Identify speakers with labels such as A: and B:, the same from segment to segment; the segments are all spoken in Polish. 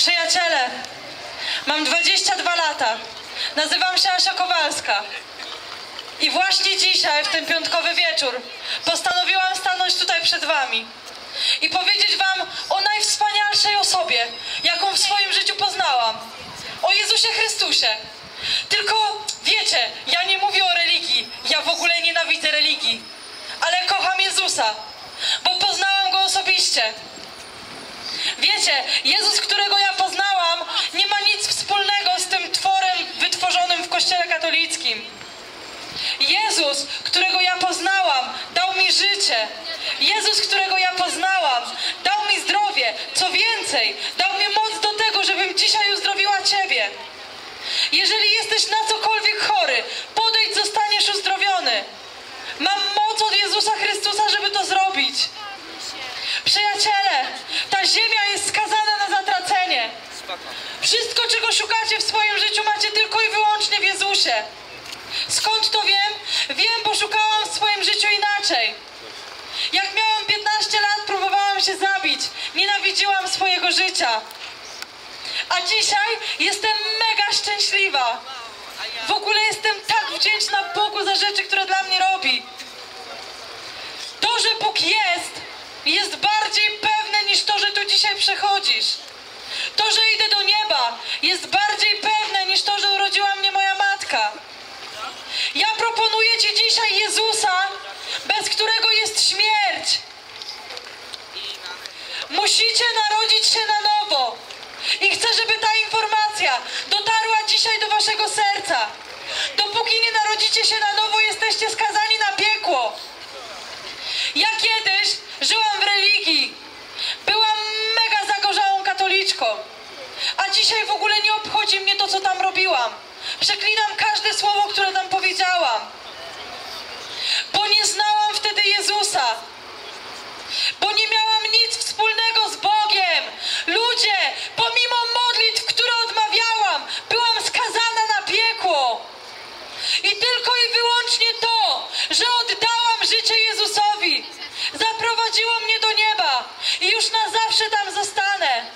A: Przyjaciele, mam 22 lata. Nazywam się Asia Kowalska. I właśnie dzisiaj, w ten piątkowy wieczór, postanowiłam stanąć tutaj przed wami i powiedzieć wam o najwspanialszej osobie, jaką w swoim życiu poznałam. O Jezusie Chrystusie. Tylko wiecie, ja nie mówię o religii. Ja w ogóle nienawidzę religii. Ale kocham Jezusa, bo poznałam Go osobiście. Wiecie, Jezus, którego ja katolickim. Jezus, którego ja poznałam, dał mi życie. Jezus, którego ja poznałam, dał mi zdrowie. Co więcej, dał mi moc do tego, żebym dzisiaj uzdrowiła Ciebie. Jeżeli jesteś na cokolwiek chory, podejdź, zostaniesz uzdrowiony. Mam moc od Jezusa Chrystusa, żeby to zrobić. Przyjaciele, ta ziemia jest skazana na zatracenie. Wszystko, czego szukacie w swoim życiu, macie tylko i wyłącznie w Jezusie. Skąd to wiem? Wiem, bo szukałam w swoim życiu inaczej. Jak miałam 15 lat, próbowałam się zabić. Nienawidziłam swojego życia. A dzisiaj jestem mega szczęśliwa. W ogóle jestem tak wdzięczna Bogu za rzeczy, które dla mnie robi. To, że Bóg jest, jest bardziej pewne niż to, że tu dzisiaj przechodzisz. To, że idę do nieba, jest bardziej pewne niż to, że urodziła mnie moja matka. Ja proponuję Ci dzisiaj Jezusa, śmierć. Musicie narodzić się na nowo. I chcę, żeby ta informacja dotarła dzisiaj do Waszego serca. Dopóki nie narodzicie się na nowo, jesteście skazani na piekło. Ja kiedyś żyłam w religii. Byłam mega zagorzałą katoliczką. A dzisiaj w ogóle nie obchodzi mnie to, co tam robiłam. Przeklinam każde słowo, które tam powiedziałam. Bo nie znałam Jezusa. Bo nie miałam nic wspólnego z Bogiem. Ludzie, pomimo modlitw, które odmawiałam, byłam skazana na piekło. I tylko i wyłącznie to, że oddałam życie Jezusowi, zaprowadziło mnie do nieba i już na zawsze tam zostanę.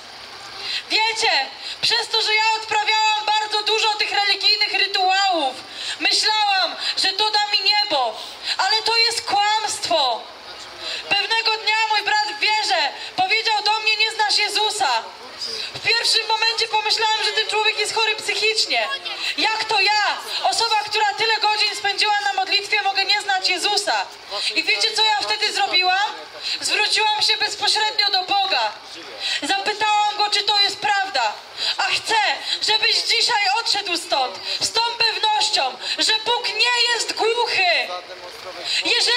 A: Wiecie, przez to, że ja odprawiałam bardzo dużo tych religijnych rytuałów, myślałam, że to da mi niebo, ale to jest kłamstwo. Pewnego dnia mój brat w wierze powiedział do mnie, nie znasz Jezusa. W pierwszym momencie pomyślałam, że ten człowiek jest chory psychicznie. Jak to ja, osoba, która tyle godzin spędziła na modlitwie, mogę nie znać Jezusa? I wiecie, co ja wtedy zrobiłam? Zwróciłam się bezpośrednio do Boga. Zapytałam Go, czy to jest prawda. A chcę, żebyś dzisiaj odszedł stąd z tą pewnością, że Bóg nie jest głuchy. Jeżeli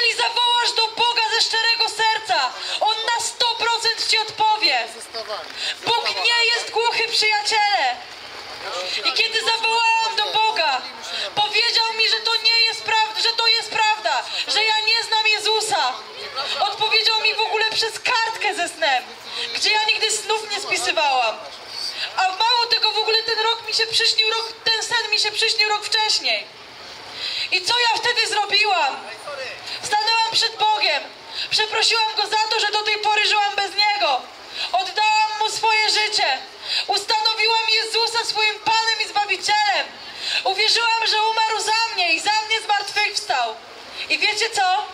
A: Bóg nie jest głuchy, przyjaciele. I kiedy zawołałam do Boga, powiedział mi, że to nie jest prawda, że to jest prawda, że ja nie znam Jezusa. Odpowiedział mi w ogóle przez kartkę ze snem, gdzie ja nigdy snów nie spisywałam. A mało tego, w ogóle ten rok mi się przyśnił, rok, ten sen mi się przyśnił rok wcześniej. I co ja wtedy zrobiłam? Stanęłam przed Bogiem. Przeprosiłam Go za to, że do tej pory żyłam bez Niego. Oddałam Mu swoje życie. Ustanowiłam Jezusa swoim Panem i Zbawicielem. Uwierzyłam, że umarł za mnie i za mnie zmartwychwstał. I wiecie co?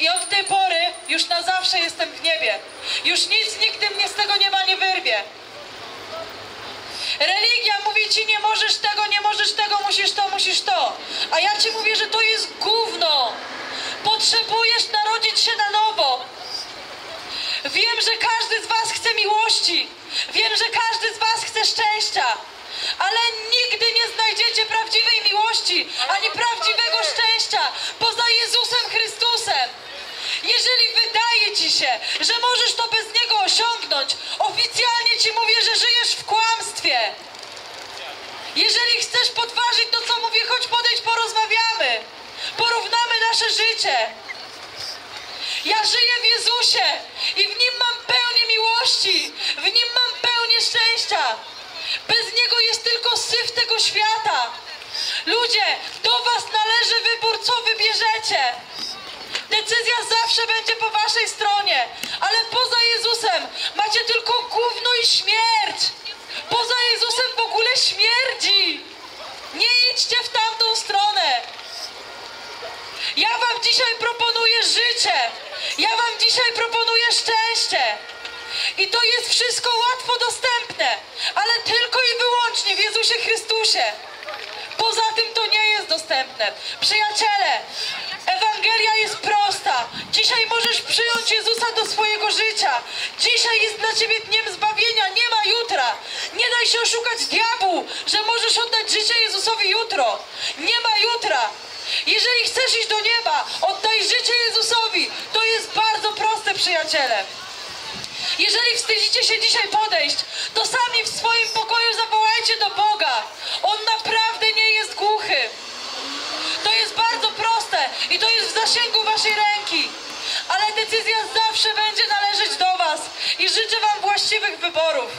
A: I od tej pory już na zawsze jestem w niebie. Już nic nigdy mnie z tego nieba nie wyrwie. Religia mówi ci nie możesz tego, nie możesz tego, musisz to, musisz to. A ja ci mówię, że to jest gówno. Potrzebujesz narodzić się na. Wiem, że każdy z was chce miłości. Wiem, że każdy z was chce szczęścia. Ale nigdy nie znajdziecie prawdziwej miłości, ani prawdziwego szczęścia poza Jezusem Chrystusem. Jeżeli wydaje ci się, że możesz to bez Niego osiągnąć, oficjalnie ci mówię, że żyjesz w kłamstwie. Jeżeli chcesz podważyć to, co mówię, chodź podejdź, porozmawiamy. Porównamy nasze życie. Ja żyję w Jezusie i w Nim mam pełnię miłości, w Nim mam pełnię szczęścia. Bez Niego jest tylko syf tego świata. Ludzie, do Was należy wybór, co wybierzecie. Decyzja zawsze będzie po Waszej stronie, ale poza Jezusem macie tylko gówno i śmierć. Poza Jezusem w ogóle śmierdzi. Nie idźcie w tamtą stronę. Ja wam dzisiaj proponuję życie. Ja wam dzisiaj proponuję szczęście. I to jest wszystko łatwo dostępne, ale tylko i wyłącznie w Jezusie Chrystusie. Poza tym to nie jest dostępne. Przyjaciele, Ewangelia jest prosta. Dzisiaj możesz przyjąć Jezusa do swojego życia. Dzisiaj jest dla ciebie dniem zbawienia, nie ma jutra. Nie daj się oszukać diabłu, że możesz oddać życie Jezusowi jutro. Nie ma jutra. Jeżeli chcesz iść do nieba, oddaj życie Jezusowi. To jest bardzo proste, przyjaciele. Jeżeli wstydzicie się dzisiaj podejść, to sami w swoim pokoju zawołajcie do Boga. On naprawdę nie jest głuchy. To jest bardzo proste i to jest w zasięgu waszej ręki. Ale decyzja zawsze będzie należeć do was i życzę wam właściwych wyborów.